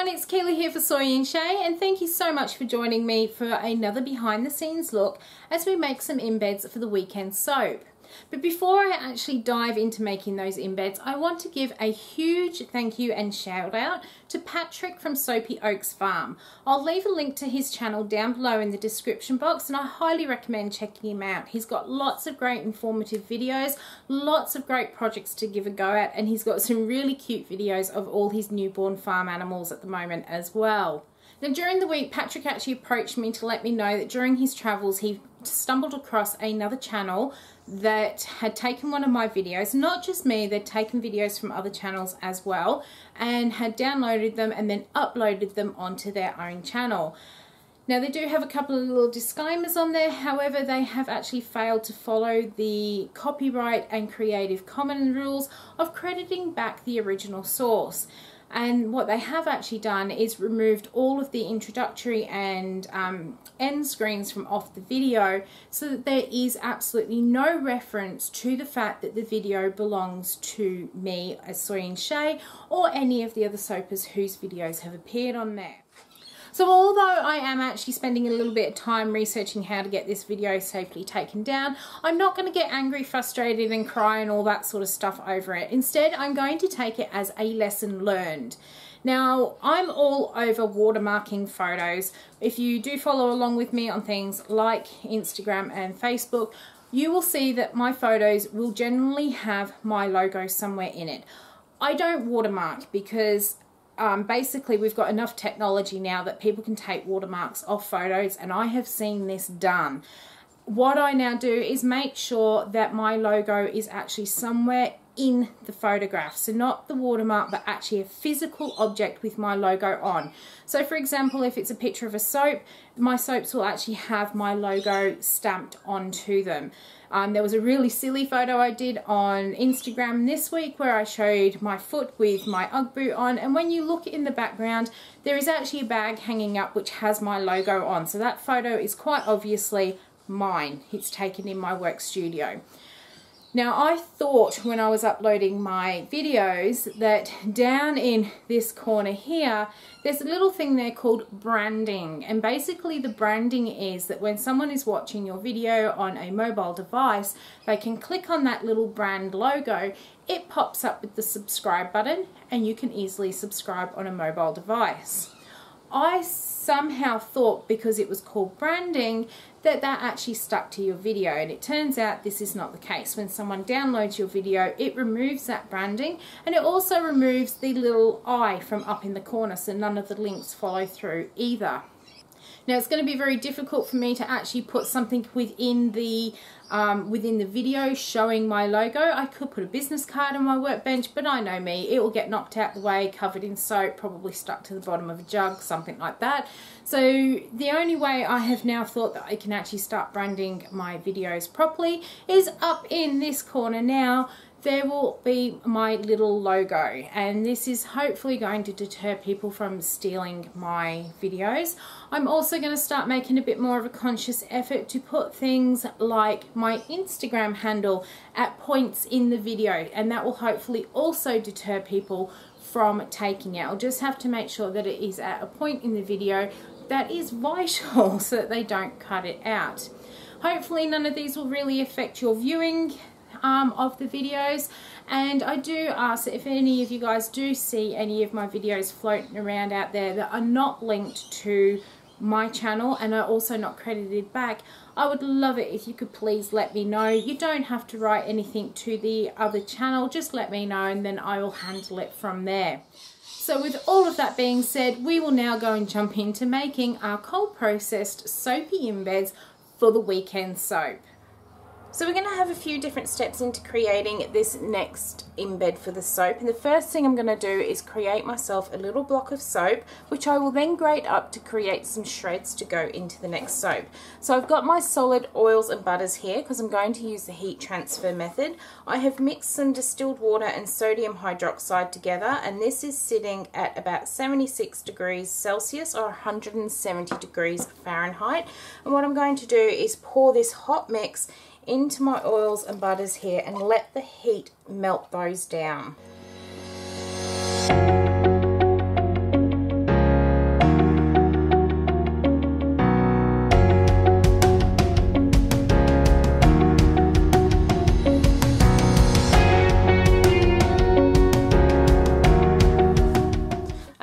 everyone, it's Keely here for Soy and Shea and thank you so much for joining me for another behind the scenes look as we make some embeds for the weekend soap. But before I actually dive into making those embeds, I want to give a huge thank you and shout out to Patrick from Soapy Oaks Farm. I'll leave a link to his channel down below in the description box and I highly recommend checking him out. He's got lots of great informative videos, lots of great projects to give a go at and he's got some really cute videos of all his newborn farm animals at the moment as well. Now during the week, Patrick actually approached me to let me know that during his travels, he stumbled across another channel that had taken one of my videos, not just me, they'd taken videos from other channels as well, and had downloaded them and then uploaded them onto their own channel. Now they do have a couple of little disclaimers on there, however they have actually failed to follow the copyright and Creative Commons rules of crediting back the original source and what they have actually done is removed all of the introductory and um, end screens from off the video so that there is absolutely no reference to the fact that the video belongs to me as Soy and Shea or any of the other soapers whose videos have appeared on there. So although I am actually spending a little bit of time researching how to get this video safely taken down, I'm not going to get angry, frustrated and cry and all that sort of stuff over it. Instead, I'm going to take it as a lesson learned. Now, I'm all over watermarking photos. If you do follow along with me on things like Instagram and Facebook, you will see that my photos will generally have my logo somewhere in it. I don't watermark because um, basically we've got enough technology now that people can take watermarks off photos and I have seen this done. What I now do is make sure that my logo is actually somewhere in the photograph. So not the watermark, but actually a physical object with my logo on. So for example, if it's a picture of a soap, my soaps will actually have my logo stamped onto them. Um, there was a really silly photo I did on Instagram this week where I showed my foot with my Ugg boot on and when you look in the background there is actually a bag hanging up which has my logo on so that photo is quite obviously mine. It's taken in my work studio. Now I thought when I was uploading my videos that down in this corner here there's a little thing there called branding and basically the branding is that when someone is watching your video on a mobile device they can click on that little brand logo it pops up with the subscribe button and you can easily subscribe on a mobile device. I somehow thought because it was called branding that that actually stuck to your video and it turns out this is not the case. When someone downloads your video it removes that branding and it also removes the little eye from up in the corner so none of the links follow through either. Now it's going to be very difficult for me to actually put something within the um, within the video showing my logo. I could put a business card on my workbench, but I know me, it will get knocked out the way, covered in soap, probably stuck to the bottom of a jug, something like that. So the only way I have now thought that I can actually start branding my videos properly is up in this corner now there will be my little logo and this is hopefully going to deter people from stealing my videos. I'm also going to start making a bit more of a conscious effort to put things like my Instagram handle at points in the video and that will hopefully also deter people from taking it. I'll just have to make sure that it is at a point in the video that is vital so that they don't cut it out. Hopefully none of these will really affect your viewing um, of the videos. And I do ask if any of you guys do see any of my videos floating around out there that are not linked to my channel and are also not credited back I would love it if you could please let me know. You don't have to write anything to the other channel just let me know and then I will handle it from there. So with all of that being said we will now go and jump into making our cold processed soapy embeds for the weekend soap so we're going to have a few different steps into creating this next embed for the soap and the first thing I'm going to do is create myself a little block of soap which I will then grate up to create some shreds to go into the next soap. So I've got my solid oils and butters here because I'm going to use the heat transfer method. I have mixed some distilled water and sodium hydroxide together and this is sitting at about 76 degrees Celsius or 170 degrees Fahrenheit and what I'm going to do is pour this hot mix into my oils and butters here and let the heat melt those down.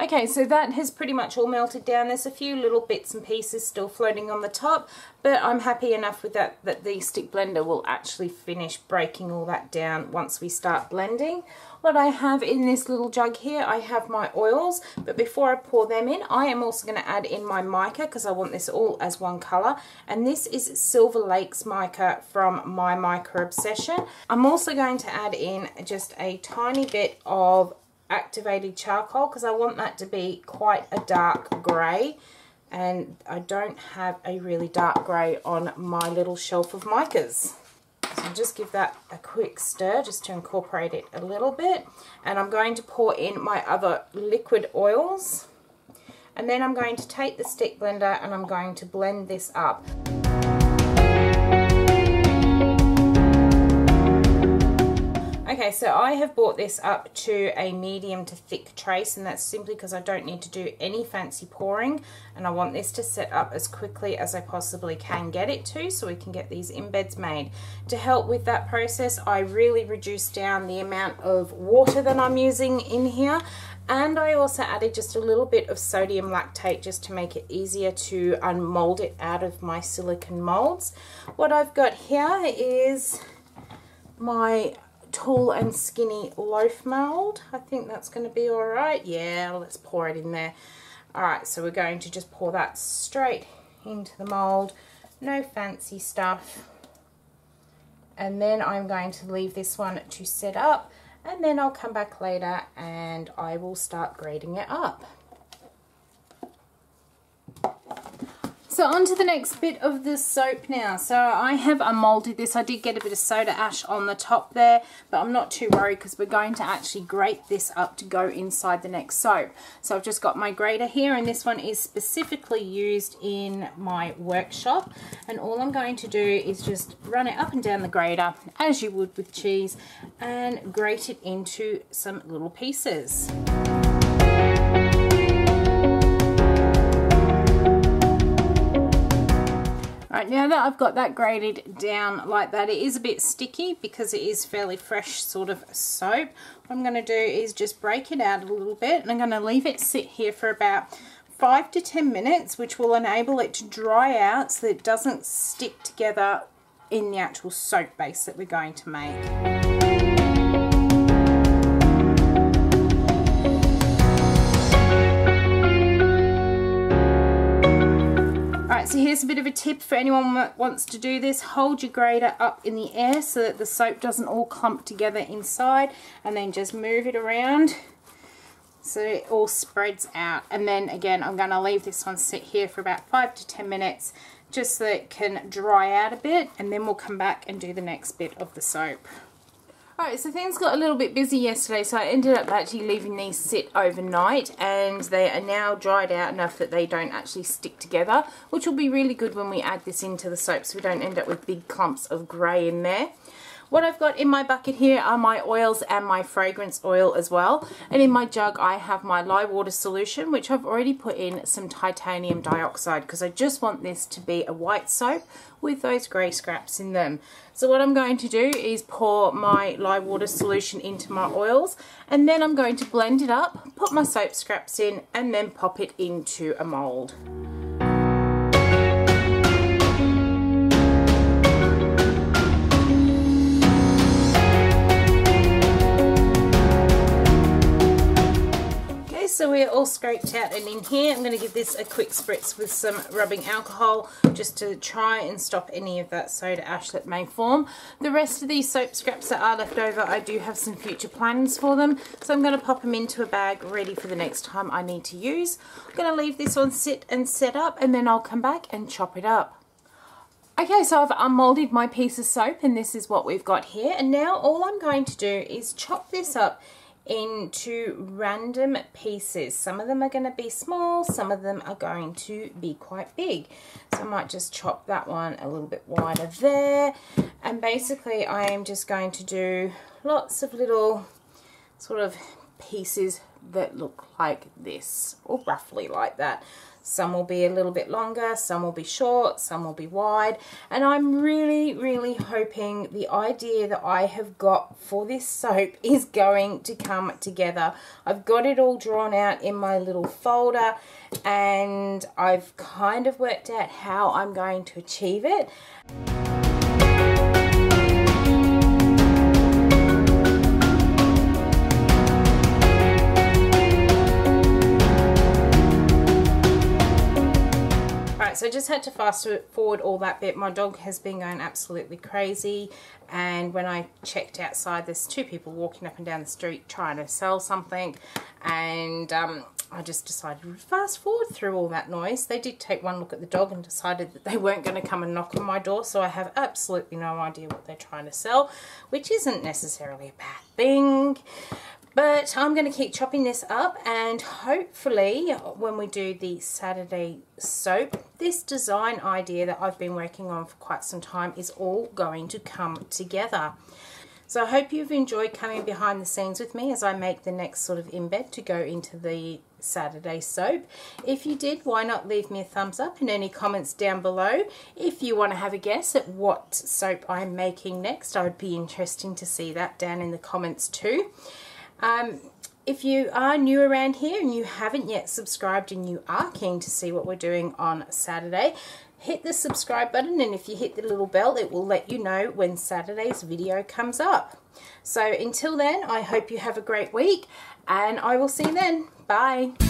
Okay, so that has pretty much all melted down. There's a few little bits and pieces still floating on the top, but I'm happy enough with that that the stick blender will actually finish breaking all that down once we start blending. What I have in this little jug here, I have my oils, but before I pour them in, I am also going to add in my mica because I want this all as one colour. And this is Silver Lakes mica from My Mica Obsession. I'm also going to add in just a tiny bit of activated charcoal because I want that to be quite a dark grey and I don't have a really dark grey on my little shelf of micas. So just give that a quick stir just to incorporate it a little bit and I'm going to pour in my other liquid oils and then I'm going to take the stick blender and I'm going to blend this up. Okay, so I have brought this up to a medium to thick trace and that's simply because I don't need to do any fancy pouring and I want this to set up as quickly as I possibly can get it to so we can get these embeds made. To help with that process, I really reduced down the amount of water that I'm using in here and I also added just a little bit of sodium lactate just to make it easier to unmold it out of my silicone molds. What I've got here is my tall and skinny loaf mold. I think that's going to be all right. Yeah, let's pour it in there. All right, so we're going to just pour that straight into the mold. No fancy stuff. And then I'm going to leave this one to set up and then I'll come back later and I will start grading it up. So on to the next bit of the soap now. So I have unmolded this. I did get a bit of soda ash on the top there, but I'm not too worried because we're going to actually grate this up to go inside the next soap. So I've just got my grater here and this one is specifically used in my workshop. And all I'm going to do is just run it up and down the grater as you would with cheese and grate it into some little pieces. Now that I've got that grated down like that, it is a bit sticky because it is fairly fresh sort of soap. What I'm going to do is just break it out a little bit and I'm going to leave it sit here for about 5 to 10 minutes which will enable it to dry out so that it doesn't stick together in the actual soap base that we're going to make. Here's a bit of a tip for anyone that wants to do this. Hold your grater up in the air so that the soap doesn't all clump together inside and then just move it around so it all spreads out. And then again, I'm going to leave this one sit here for about 5 to 10 minutes just so it can dry out a bit and then we'll come back and do the next bit of the soap. Alright, so things got a little bit busy yesterday, so I ended up actually leaving these sit overnight, and they are now dried out enough that they don't actually stick together, which will be really good when we add this into the soap so we don't end up with big clumps of grey in there. What I've got in my bucket here are my oils and my fragrance oil as well. And in my jug I have my lye water solution which I've already put in some titanium dioxide because I just want this to be a white soap with those grey scraps in them. So what I'm going to do is pour my lye water solution into my oils and then I'm going to blend it up, put my soap scraps in and then pop it into a mould. We're all scraped out and in here I'm going to give this a quick spritz with some rubbing alcohol just to try and stop any of that soda ash that may form. The rest of these soap scraps that are left over I do have some future plans for them so I'm going to pop them into a bag ready for the next time I need to use. I'm going to leave this one sit and set up and then I'll come back and chop it up. Okay, so I've unmolded my piece of soap and this is what we've got here. And now all I'm going to do is chop this up into random pieces. Some of them are going to be small, some of them are going to be quite big. So I might just chop that one a little bit wider there. And basically I am just going to do lots of little sort of pieces that look like this, or roughly like that. Some will be a little bit longer, some will be short, some will be wide. And I'm really, really hoping the idea that I have got for this soap is going to come together. I've got it all drawn out in my little folder and I've kind of worked out how I'm going to achieve it. So I just had to fast forward all that bit. My dog has been going absolutely crazy and when I checked outside there's two people walking up and down the street trying to sell something and um, I just decided to fast forward through all that noise. They did take one look at the dog and decided that they weren't going to come and knock on my door so I have absolutely no idea what they're trying to sell which isn't necessarily a bad thing but I'm going to keep chopping this up and hopefully when we do the Saturday soap, this design idea that I've been working on for quite some time is all going to come together. So I hope you've enjoyed coming behind the scenes with me as I make the next sort of embed to go into the Saturday soap. If you did, why not leave me a thumbs up and any comments down below. If you want to have a guess at what soap I'm making next, I would be interesting to see that down in the comments too. Um, if you are new around here and you haven't yet subscribed and you are keen to see what we're doing on Saturday, hit the subscribe button and if you hit the little bell it will let you know when Saturday's video comes up. So until then, I hope you have a great week and I will see you then. Bye.